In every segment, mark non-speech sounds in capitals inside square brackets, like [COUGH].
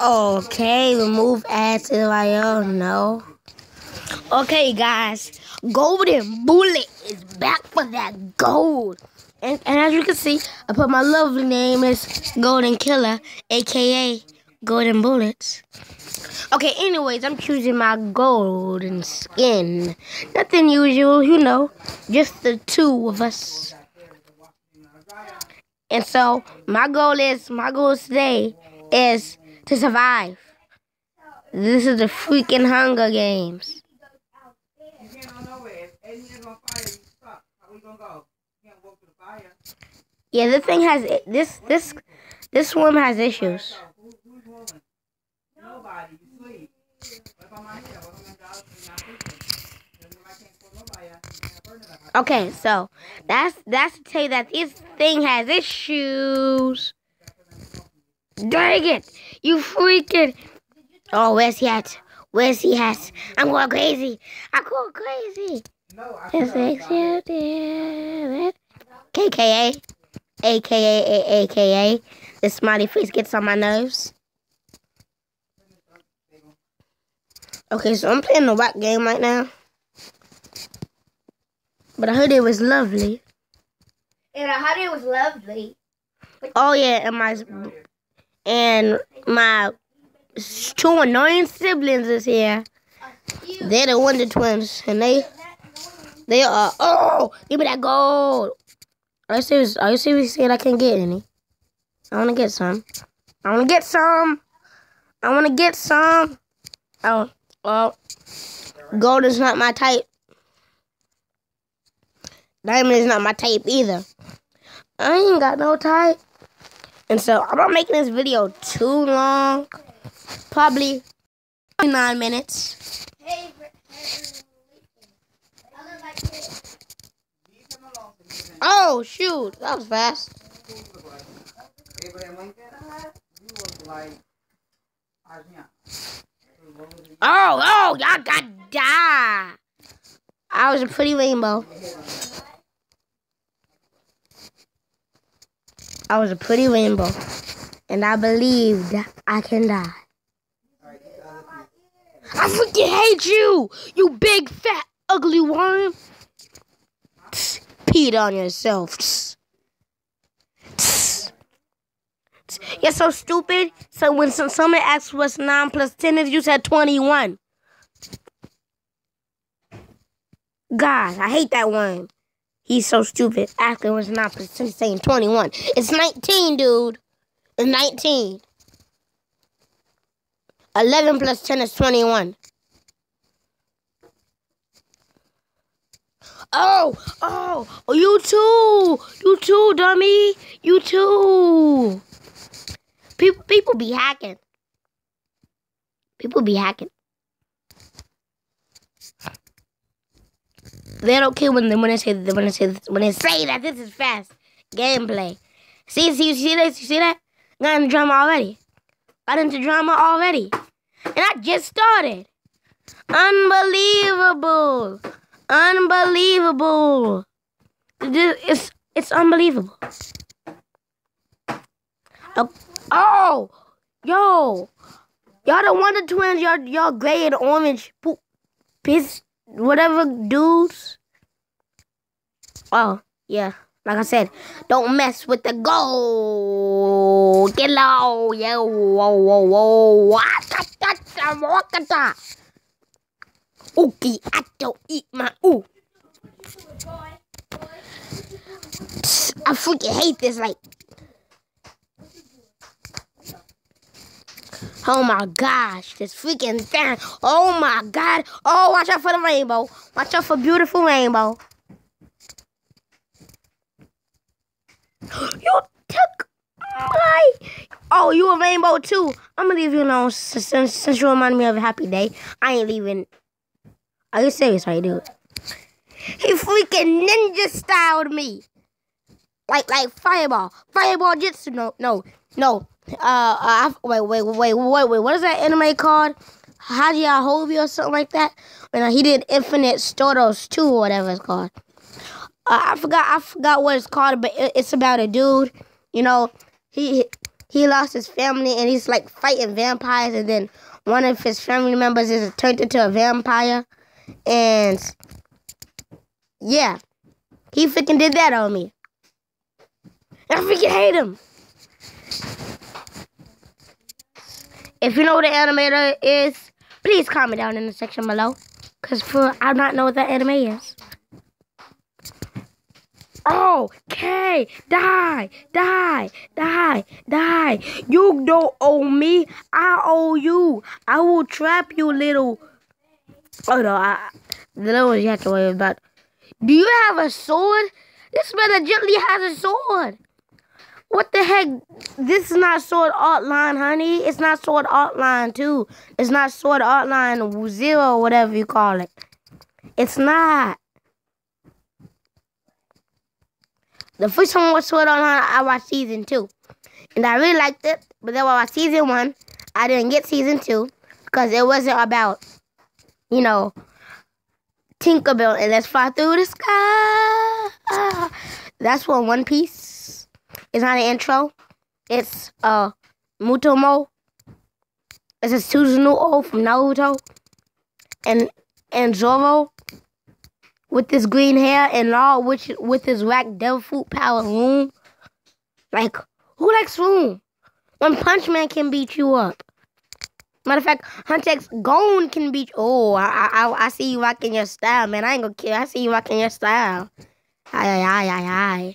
Okay, remove ads to IO. No. Okay, guys. Golden Bullet is back for that gold. And, and as you can see, I put my lovely name as Golden Killer, aka Golden Bullets. Okay, anyways, I'm choosing my golden skin. Nothing usual, you know, just the two of us. And so, my goal is, my goal today is to survive. This is the freaking Hunger Games. Yeah, this thing has this this this one has issues. Okay, so that's that's to tell you that this thing has issues. Dang it! You freaking Oh, where's he at? Where's he at? I'm going crazy. I'm going crazy. No, KKA, AKA, AKA. This smiley face gets on my nerves. Okay, so I'm playing the whack game right now. But I heard it was lovely. And I heard it was lovely. Oh yeah, and my and my two annoying siblings is here. They're the Wonder Twins, and they they are. Oh, give me that gold. Are you serious? Are you serious saying I can't get any? I want to get some. I want to get some. I want to get some. Oh, well, gold is not my type. Diamond is not my type either. I ain't got no type. And so I'm not making this video too long. Probably nine minutes. Oh shoot, that was fast. Oh, oh, y'all got die. I was a pretty rainbow. I was a pretty rainbow. And I believed I can die. I freaking hate you! You big, fat, ugly worm! Peed on yourself. You're so stupid. So when some, someone asks what's 9 plus 10 is, you said 21. God, I hate that one. He's so stupid. 9 plus 10 saying 21. It's 19, dude. It's 19. 11 plus 10 is 21. Oh, oh, oh, you too. You too, dummy. You too. People, people be hacking. People be hacking. They don't care when they when they say when they say when they say that this is fast gameplay. See, see, you see this? You see that? Got into drama already. Got into drama already, and I just started. Unbelievable, unbelievable. This, It's it's unbelievable. Oh. Oh, yo, y'all the Wonder Twins, y'all y'all gray and orange, poop, piss, whatever dudes. Oh yeah, like I said, don't mess with the gold. Get low, yo, whoa, whoa, whoa, Okay, I don't eat my ooh. I freaking hate this, like. Oh my gosh, this freaking thing. Oh my god. Oh, watch out for the rainbow. Watch out for beautiful rainbow. [GASPS] You took my... Oh, you a rainbow too. I'm gonna leave you alone since, since you remind me of a happy day. I ain't leaving. Are you serious right, dude? He freaking ninja styled me. Like, like fireball. Fireball jitsu. No, no, no. Uh, wait, wait, wait, wait, wait. What is that anime called? Hajia or something like that. When uh, he did Infinite Stotos 2 or whatever it's called. Uh, I forgot. I forgot what it's called, but it, it's about a dude. You know, he he lost his family and he's like fighting vampires and then one of his family members is turned into a vampire and yeah he freaking did that on me I freaking hate him if you know what an animator is please comment down in the section below because for I do not know what that anime is Oh, K, die, die, die, die. You don't owe me. I owe you. I will trap you, little. Oh no, I, the little ones you have to worry about. Do you have a sword? This man legitimately has a sword. What the heck? This is not Sword Art Online, honey. It's not Sword Art Online two. It's not Sword Art Online zero, whatever you call it. It's not. The first I watched Sword Art I watched season two. And I really liked it. But then when I watched season one, I didn't get season two because it wasn't about, you know, Tinkerbell and let's fly through the sky. That's what One Piece is not an intro. It's uh Mutomo. It's a Susanoo from Naruto. And and Zoro with this green hair and all which with his whack devil fruit power room. Like, who likes room? When Punch Man can beat you up. Matter of fact, Hunter X Gon can beat you. Oh, I, I I see you rocking your style, man. I ain't gonna kill. I see you rocking your style. Aye, aye, aye, aye,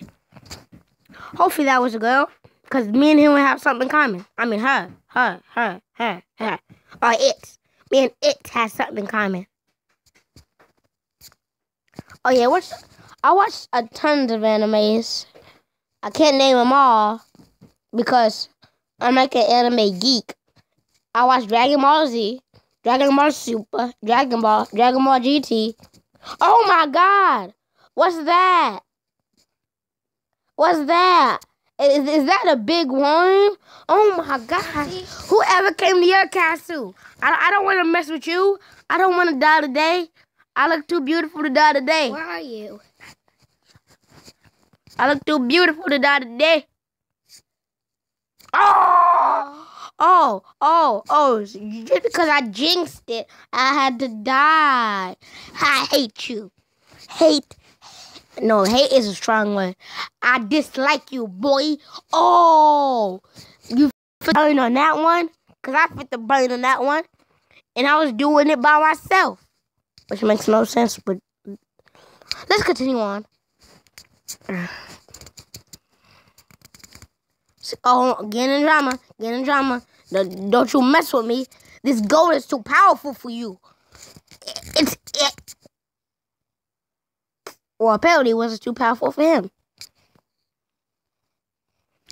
Hopefully that was a girl. Because me and him would have something in common. I mean, her, her, her, her, her. Or it. Me and it has something in common. Oh yeah, What's, I watched a tons of animes. I can't name them all because I'm like an anime geek. I watch Dragon Ball Z, Dragon Ball Super, Dragon Ball, Dragon Ball GT. Oh my God, what's that? What's that? Is, is that a big worm? Oh my God. Whoever came to your castle. I, I don't want to mess with you. I don't want to die today. I look too beautiful to die today. Where are you? I look too beautiful to die today. Oh, oh, oh, oh! Just because I jinxed it, I had to die. I hate you. Hate. No, hate is a strong word. I dislike you, boy. Oh, you fit burn on that one? Because I fit the burn on that one. And I was doing it by myself which makes no sense, but let's continue on. Oh, getting in drama, getting in drama. Don't you mess with me. This gold is too powerful for you. It's it. Well, apparently it wasn't too powerful for him.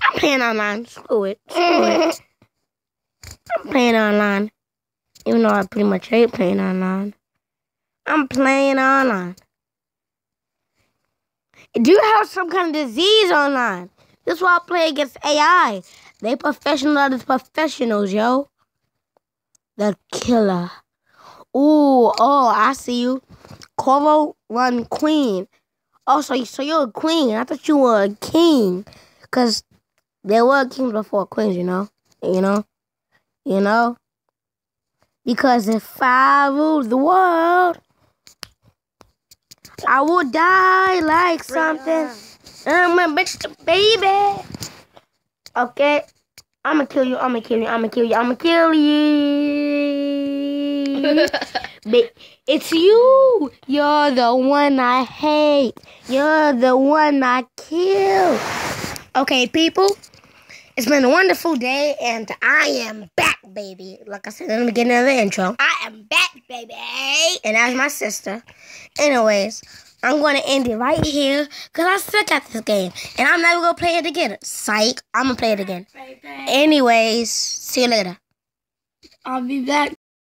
I'm playing online. Screw it. Screw it. [LAUGHS] I'm playing online. Even though I pretty much hate playing online. I'm playing online. Do you have some kind of disease online? This is why I play against AI. They professional as professionals, yo. The killer. Ooh, oh, I see you. Koro run queen. Oh, so, so you're a queen. I thought you were a king. Because there were kings before queens, you know? You know? You know? Because if I ruled the world, I will die like something. I'm a bitch, baby. Okay. I'm gonna kill you. I'm gonna kill you. I'm gonna kill you. I'm gonna kill you. [LAUGHS] but it's you. You're the one I hate. You're the one I kill. Okay, people. It's been a wonderful day, and I am back, baby. Like I said in the beginning of the intro, I am back, baby. And that's my sister. Anyways, I'm going to end it right here because I suck at this game. And I'm never going to play it again. Psych. I'm going to play it again. Anyways, see you later. I'll be back.